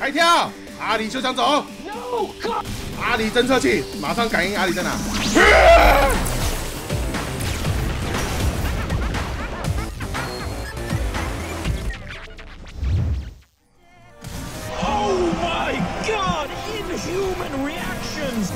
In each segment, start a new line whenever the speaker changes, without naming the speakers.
开跳！阿里就想走。阿里侦测器马上感应阿里在哪。
Oh my god! Inhuman reactions!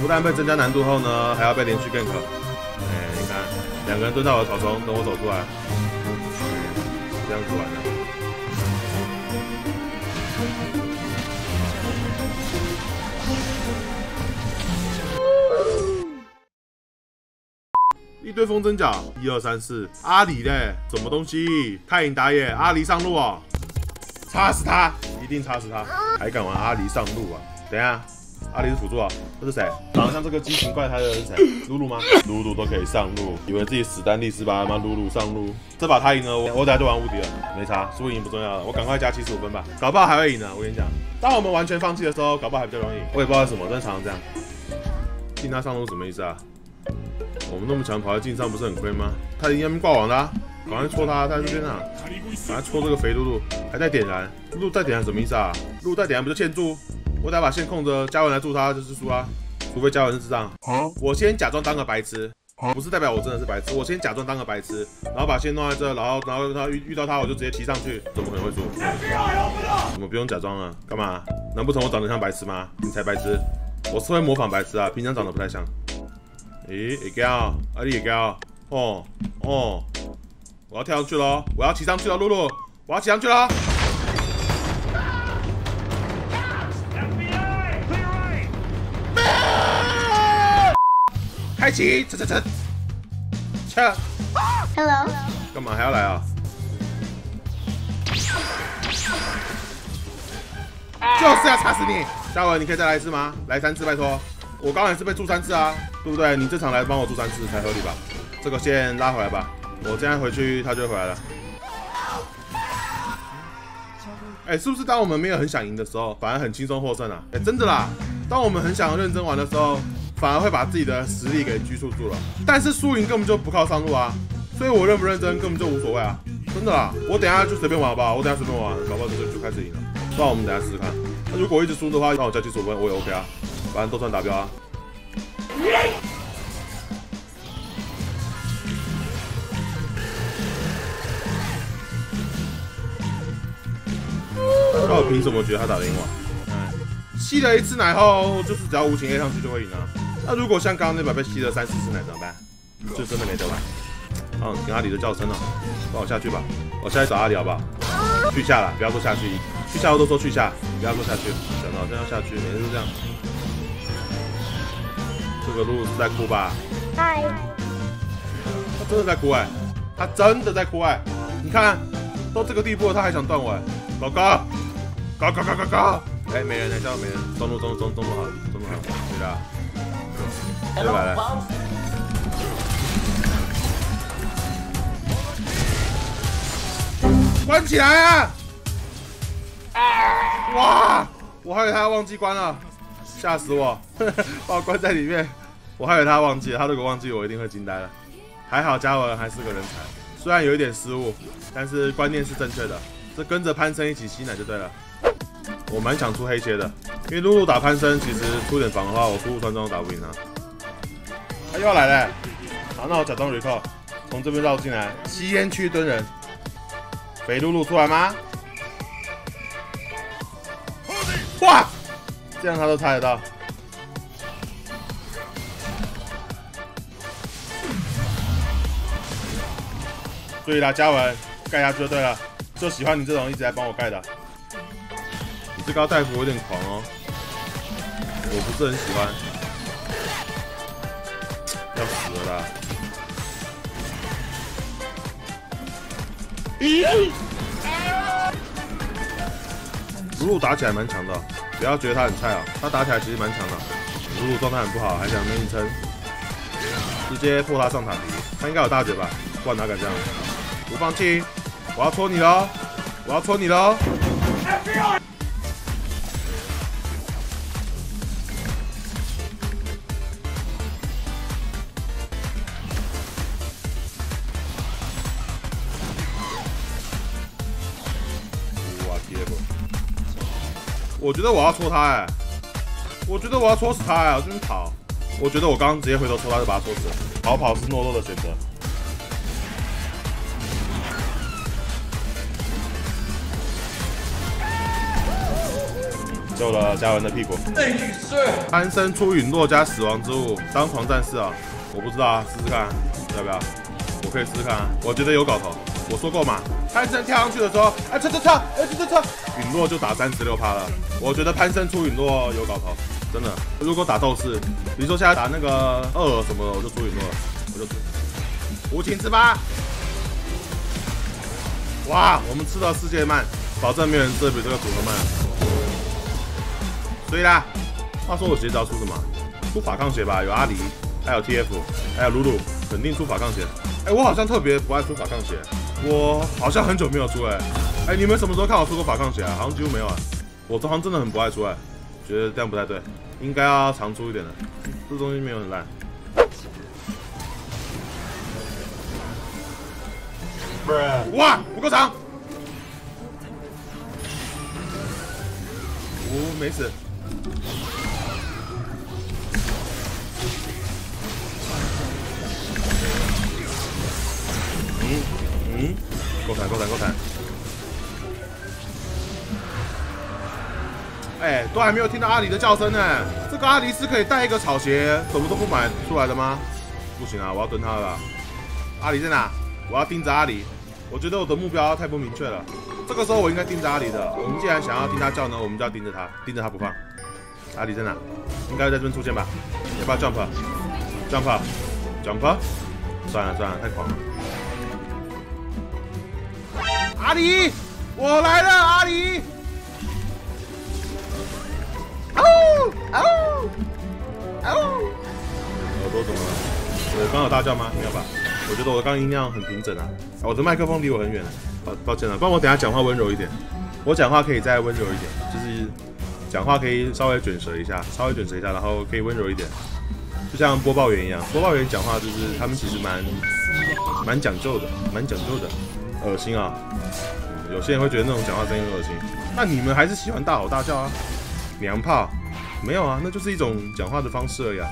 不但被增加难度后呢，还要被连续 gank。两个人蹲在我的草丛，等我走出来，这样子玩的。一堆风筝脚，一二三四，阿里嘞，什么东西？太影打野，阿里上路哦，插死他，一定插死他，还敢玩阿里上路啊？等一下。阿里是辅助啊，这是谁？长得像这个激情怪胎的人是谁？露露吗？露露都可以上路，以为自己史丹利斯吧？妈，露露上路，这把他赢了，我我等下就玩无敌了，没差，输赢不重要了，我赶快加七十五分吧，搞不好还会赢呢。我跟你讲，当我们完全放弃的时候，搞不好还比较容易。我也不知道什么，但常常这样。进他上路什么意思啊？我们那么强，跑在镜上不是很亏吗？他已经那边挂网了，赶快戳他，他在这边啊，赶快戳这个肥露露，还在点燃，露露在点燃什么意思啊？露露在点燃不就欠住？我得把线控着，嘉文来助他就是输啊，除非嘉文是智障。我先假装当个白痴，不是代表我真的是白痴。我先假装当个白痴，然后把线弄在这，然后然后他遇遇到他我就直接骑上去，怎么可能会输？我们不用假装了，干嘛？难不成我长得像白痴吗？你才白痴，我是会模仿白痴啊，平常长得不太像。诶，也高，阿力也高，哦哦，我要跳上去喽，我要骑上去了，露露，我要骑上去了。开启，撤撤撤，撤。
Hello。
干嘛还要来啊？就是要插死你，嘉文，你可以再来一次吗？来三次，拜托。我刚才是被住三次啊，对不对？你这场来帮我住三次才合理吧？这个线拉回来吧，我这样回去他就回来了。哎，是不是当我们没有很想赢的时候，反而很轻松获胜啊？哎，真的啦，当我们很想认真玩的时候。反而会把自己的实力给拘束住了，但是输赢根本就不靠上路啊，所以我认不认真根本就无所谓啊，真的啦，我等下就随便玩好不好？我等下随便玩，搞不好就就开始赢了。那我们等下试试看。那如果一直输的话，那我加七十五分，我也 OK 啊，反正都算达标啊。那我凭什么觉得他打得赢我？吸了一次奶后，就是只要无情 A 上去就会赢啊。那如果像刚刚那把被吸了三四次奶怎么办？就真的没得玩。嗯，听阿里的叫声了，帮我下去吧。我下去找阿里好不好？去下了，不要说下去。去下我都说去下，不要说下去。讲的好像要下去，每次都这样。这个路是在哭吧？
嗨。
他真的在哭哎，他真的在哭哎。你看，到这个地步了，他还想断我哎。老高，高高高高高。哎，没人，来叫没人。中路中路中中路好，中路好，对的。又来了！关起来啊！哇！我还以为他忘记关了，吓死我！把我关在里面，我还以为他忘记了。他如果忘记，我一定会惊呆了。还好嘉文还是个人才，虽然有一点失误，但是观念是正确的。这跟着潘森一起吸奶就对了。我蛮想出黑切的，因为露露打潘森，其实出点防的话，我出五穿装打不赢他。他又要来了，好，那我假装 recall，从这边绕进来，吸烟区蹲人，肥露露出来吗？哇，这样他都猜得到。注意啦，嘉文，盖下去就对了，就喜欢你这种一直在帮我盖的。你这高大夫有点狂哦，我不是很喜欢。要死了！啦！露露打起来蛮强的，不要觉得他很菜啊，他打起来其实蛮强的。露露状态很不好，还想硬撑，直接破他上塔皮，他应该有大嘴吧？不然哪敢这样？不放弃，我要戳你喽！我要戳你喽！我觉得我要戳他哎，我觉得我要戳死他哎，我这边跑，我觉得我刚直接回头戳他就把他戳死了，逃跑是懦弱的选择。救了嘉文的屁股。攀升出陨落加死亡之物，当狂战士啊！我不知道啊，试试看，要不要？我可以试试看，我觉得有搞头。我说过嘛，攀升跳上去的时候，哎，撤撤撤，哎，撤撤撤，陨落就打三十六趴了。我觉得攀升出陨落有搞头，真的。如果打斗士，比如说现在打那个二什么的，我就出陨落了，我就无情之疤。哇，我们吃到世界慢，保证没有人吃的比这个组合慢。所以啦，话说我鞋子要出什么？出法抗鞋吧，有阿狸，还有 TF，还有露露，肯定出法抗鞋。哎，我好像特别不爱出法抗鞋，我好像很久没有出哎。哎，你们什么时候看我出过法抗鞋啊？好像几乎没有啊。我这行真的很不爱出哎，觉得这样不太对，应该要常出一点的。这东西没有很烂。哇，不够长。哦，没死。嗯嗯，够惨够惨够惨！哎，都还没有听到阿狸的叫声呢。这个阿狸是可以带一个草鞋，什么都不买出来的吗？不行啊，我要蹲他了。阿狸在哪？我要盯着阿狸。我觉得我的目标太不明确了。这个时候我应该盯着阿狸的。我们既然想要听他叫呢，我们就要盯着他，盯着他不放。阿里在哪？应该在这边出现吧？要不要 jump？jump？jump？算了算了，太狂了。阿狸，我来了，阿里。哦哦哦！耳朵怎么了？我刚有大叫吗？没有吧？我觉得我刚音量很平整啊。我的麦克风离我很远。抱抱歉了，帮我等下讲话温柔一点。我讲话可以再温柔一点，就是。讲话可以稍微卷舌一下，稍微卷舌一下，然后可以温柔一点，就像播报员一样。播报员讲话就是他们其实蛮蛮讲究的，蛮讲究的。恶心啊！有些人会觉得那种讲话声音恶心，那你们还是喜欢大吼大叫啊？娘炮？没有啊，那就是一种讲话的方式而已啊。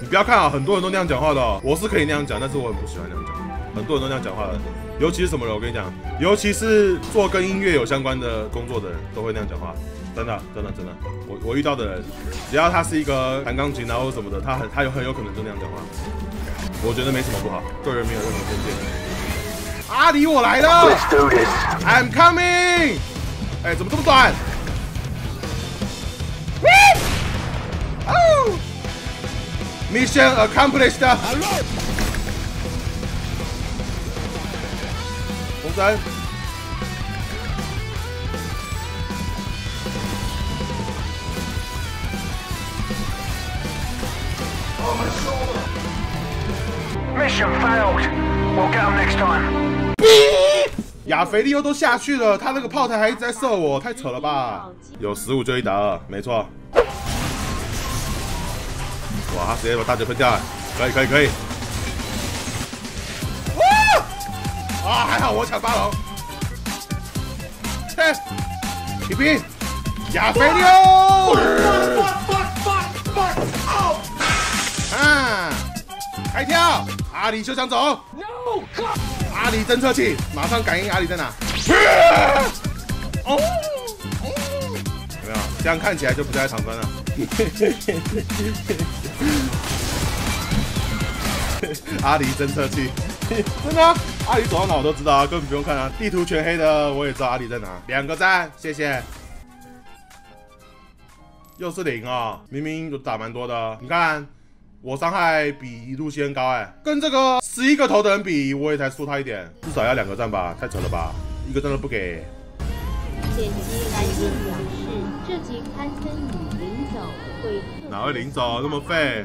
你不要看啊，很多人都那样讲话的，我是可以那样讲，但是我很不喜欢那样讲。很多人都那样讲话的，尤其是什么人？我跟你讲，尤其是做跟音乐有相关的工作的人，都会那样讲话。真的，真的，真的，我我遇到的人，只要他是一个弹钢琴啊或什么的，他很他有很有可能就那样讲话。我觉得没什么不好，对人没有任何偏见。阿里，我来了，I'm coming。哎，怎么这么短？哦，Mission accomplished。红山。Mission failed. We'll get him next time. 亚肥利欧都下去了，他那个炮台还一直在射我，太扯了吧！有十五就一打二，没错。哇，他直接把大姐喷掉，可以可以可以。哇！啊，还好我抢八楼。切，起兵，亚肥利欧。啊，开跳。阿里就想走，阿里侦测器马上感应阿里在哪？哦，有没有？这样看起来就不太场分了。阿里侦测器，真的？阿里走到哪我都知道啊，根本不用看啊，地图全黑的我也知道阿里在哪。两个赞，谢谢。又是零啊，明明有打蛮多的，你看。我伤害比一路仙高哎，跟这个十一个头的人比，我也才输他一点，至少要两个赞吧？太扯了吧，一个赞都不给。剪辑来信表示，这集潘森宇领走会哪位领走那么废？